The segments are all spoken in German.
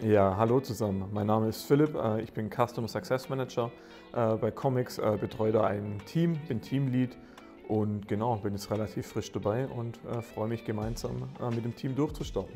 Ja, hallo zusammen. Mein Name ist Philipp. äh, Ich bin Customer Success Manager äh, bei Comics, äh, betreue da ein Team, bin Teamlead und genau, bin jetzt relativ frisch dabei und freue mich gemeinsam mit dem Team durchzustarten.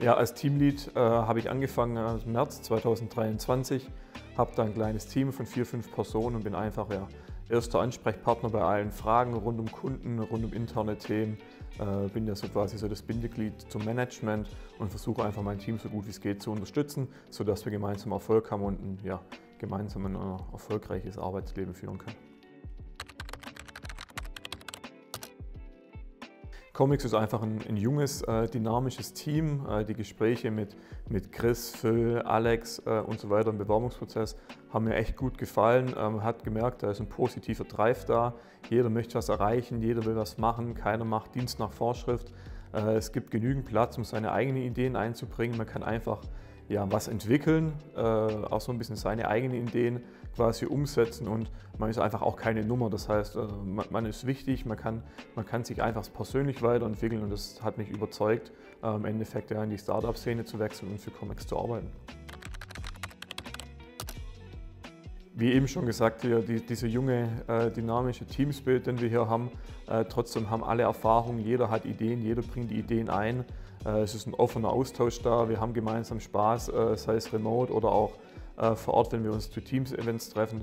Ja, als Teamlead habe ich angefangen im März 2023, habe da ein kleines Team von vier, fünf Personen und bin einfach ja, erster Ansprechpartner bei allen Fragen rund um Kunden, rund um interne Themen. Äh, bin ja so quasi so das Bindeglied zum Management und versuche einfach mein Team so gut wie es geht zu unterstützen, sodass wir gemeinsam Erfolg haben und ein, ja, gemeinsam ein äh, erfolgreiches Arbeitsleben führen können. Comics ist einfach ein, ein junges, äh, dynamisches Team. Äh, die Gespräche mit, mit Chris, Phil, Alex äh, und so weiter im Bewerbungsprozess haben mir echt gut gefallen. Ähm, hat gemerkt, da ist ein positiver Drive da. Jeder möchte was erreichen, jeder will was machen, keiner macht Dienst nach Vorschrift. Äh, es gibt genügend Platz, um seine eigenen Ideen einzubringen. Man kann einfach ja, was entwickeln, äh, auch so ein bisschen seine eigenen Ideen quasi umsetzen und man ist einfach auch keine Nummer. Das heißt, äh, man, man, ist wichtig, man kann, man kann sich einfach persönlich weiterentwickeln und das hat mich überzeugt, äh, im Endeffekt ja, in die Startup-Szene zu wechseln und für Comics zu arbeiten. Wie eben schon gesagt, hier, die, diese junge, äh, dynamische Teamspirit, den wir hier haben, äh, trotzdem haben alle Erfahrung, jeder hat Ideen, jeder bringt die Ideen ein. Äh, es ist ein offener Austausch da, wir haben gemeinsam Spaß, äh, sei es remote oder auch äh, vor Ort, wenn wir uns zu Teams-Events treffen.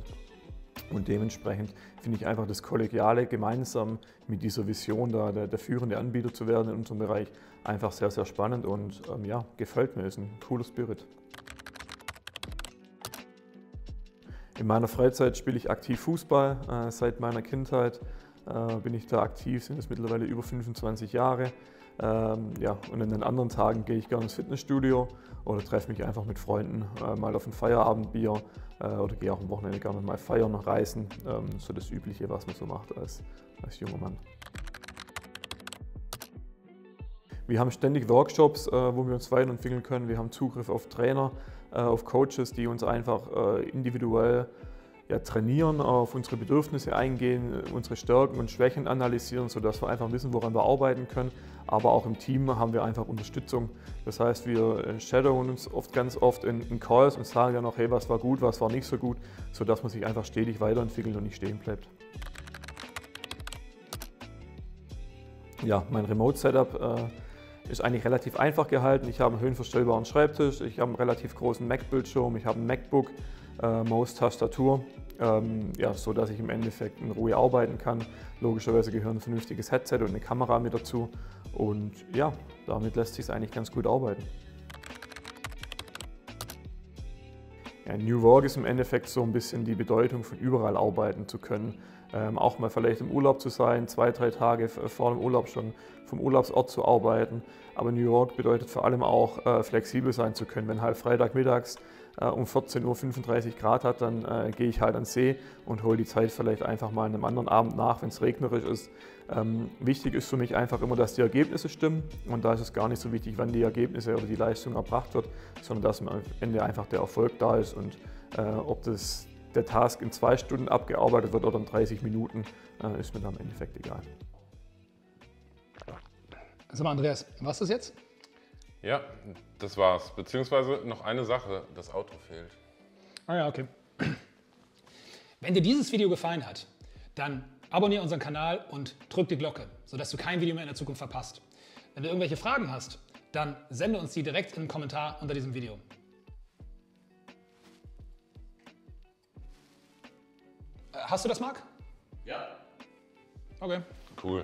Und dementsprechend finde ich einfach das Kollegiale, gemeinsam mit dieser Vision, da der, der, führende Anbieter zu werden in unserem Bereich, einfach sehr, sehr spannend und ähm, ja, gefällt mir, ist ein cooler Spirit. In meiner Freizeit spiele ich aktiv Fußball. Äh, seit meiner Kindheit bin ich da aktiv, sind es mittlerweile über 25 Jahre. Ähm, ja, und in den anderen Tagen gehe ich gerne ins Fitnessstudio oder treffe mich einfach mit Freunden äh, mal auf ein Feierabendbier äh, oder gehe auch am Wochenende gerne mal feiern, reisen. Ähm, so das Übliche, was man so macht als, als junger Mann. Wir haben ständig Workshops, äh, wo wir uns weiterentwickeln können. Wir haben Zugriff auf Trainer, äh, auf Coaches, die uns einfach äh, individuell ja, trainieren, auf unsere Bedürfnisse eingehen, unsere Stärken und Schwächen analysieren, sodass wir einfach wissen, woran wir arbeiten können. Aber auch im Team haben wir einfach Unterstützung. Das heißt, wir shadowen uns oft ganz oft in, in Calls und sagen dann auch, hey, was war gut, was war nicht so gut, sodass man sich einfach stetig weiterentwickelt und nicht stehen bleibt. Ja, mein Remote-Setup äh, ist eigentlich relativ einfach gehalten. Ich habe einen höhenverstellbaren Schreibtisch, ich habe einen relativ großen Mac-Bildschirm, ich habe ein MacBook, äh, Maus-Tastatur, ähm, ja, so dass ich im Endeffekt in Ruhe arbeiten kann. Logischerweise gehören ein vernünftiges Headset und eine Kamera mit dazu und ja, damit lässt sich es eigentlich ganz gut arbeiten. Ja, New Work ist im Endeffekt so ein bisschen die Bedeutung von überall arbeiten zu können ähm, auch mal vielleicht im Urlaub zu sein, zwei, drei Tage vor dem Urlaub schon vom Urlaubsort zu arbeiten. Aber New York bedeutet vor allem auch äh, flexibel sein zu können. Wenn halt Freitagmittags äh, um 14 Uhr 35 Grad hat, dann äh, gehe ich halt an den See und hole die Zeit vielleicht einfach mal an einem anderen Abend nach, wenn es regnerisch ist. Ähm, wichtig ist für mich einfach immer, dass die Ergebnisse stimmen und da ist es gar nicht so wichtig, wann die Ergebnisse oder die Leistung erbracht wird, sondern dass am Ende einfach der Erfolg da ist und äh, ob das der Task in zwei Stunden abgearbeitet wird oder in 30 Minuten, äh, ist mir dann im Endeffekt egal. Sag mal, Andreas, was ist jetzt? Ja, das war's. Beziehungsweise noch eine Sache, das Auto fehlt. Ah ja, okay. Wenn dir dieses Video gefallen hat, dann abonniere unseren Kanal und drück die Glocke, sodass du kein Video mehr in der Zukunft verpasst. Wenn du irgendwelche Fragen hast, dann sende uns die direkt in einen Kommentar unter diesem Video. Hast du das, Marc? Ja. Okay. Cool.